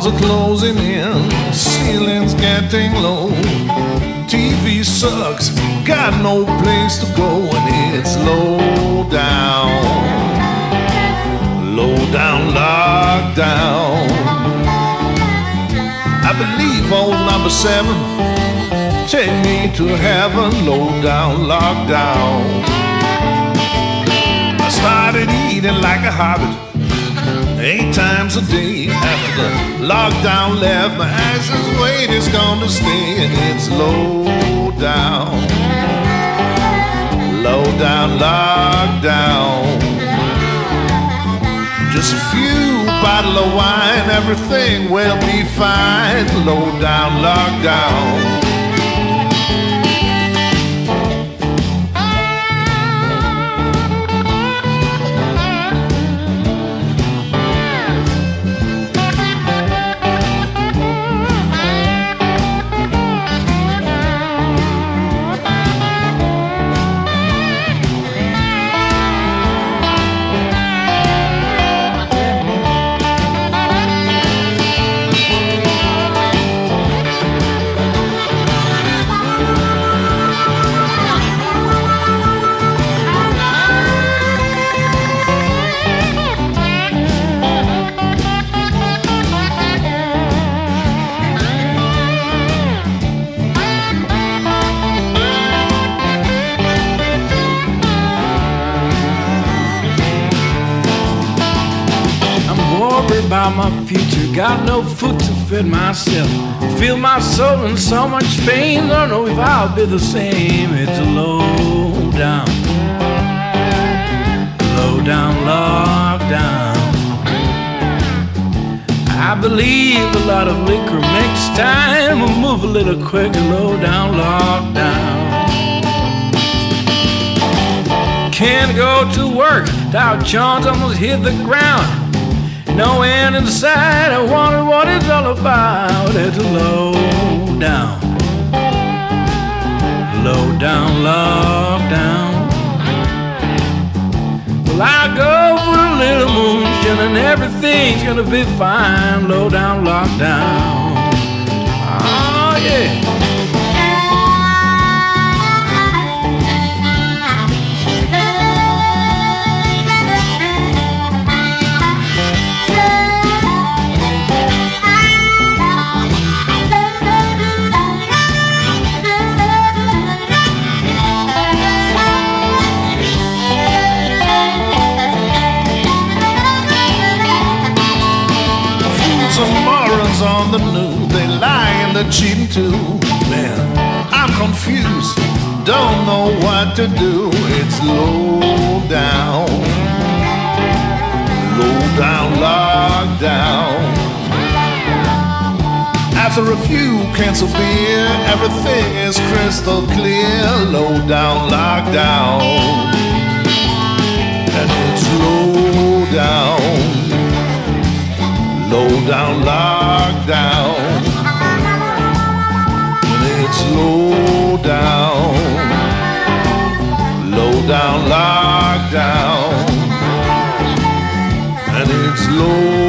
walls are closing in, ceiling's getting low. TV sucks, got no place to go, and it's low down. Low down, lockdown. I believe old number seven, take me to heaven, low down, lockdown. I started eating like a hobbit eight times a day. After the lockdown left, my access weight is gonna stay, and it's low down, low down, lockdown. Just a few bottle of wine, everything will be fine. Low down, lockdown. About my future. Got no food to feed myself. Feel my soul in so much pain. I don't know if I'll be the same. It's a low down, low down, lockdown. I believe a lot of liquor makes time move a little quicker. Low down, lockdown. Can't go to work. Dow Jones almost hit the ground. No end in sight. I wonder what it's all about. It's low down, low down, lockdown. Well, I go for a little moonshine and everything's gonna be fine. Low down, lockdown. Oh ah, yeah. On the news, they lie and they're cheating too. Man, I'm confused, don't know what to do. It's low down, low down, lockdown. After a few cans of beer, everything is crystal clear. Low down, lockdown, and it's low down low down lockdown. Low down, low down lockdown, and it's low